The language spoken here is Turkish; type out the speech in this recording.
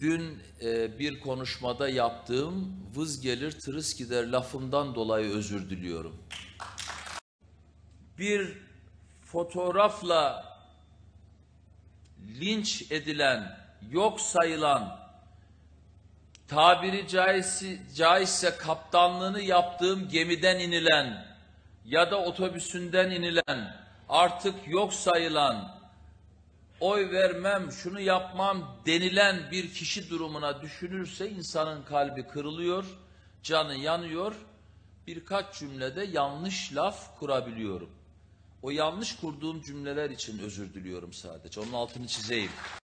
Dün e, bir konuşmada yaptığım vız gelir tırıs gider lafımdan dolayı özür diliyorum. Bir fotoğrafla linç edilen, yok sayılan, tabiri caizse, caizse kaptanlığını yaptığım gemiden inilen ya da otobüsünden inilen, artık yok sayılan, oy vermem, şunu yapmam denilen bir kişi durumuna düşünürse insanın kalbi kırılıyor, canı yanıyor, birkaç cümlede yanlış laf kurabiliyorum. O yanlış kurduğum cümleler için özür diliyorum sadece. Onun altını çizeyim.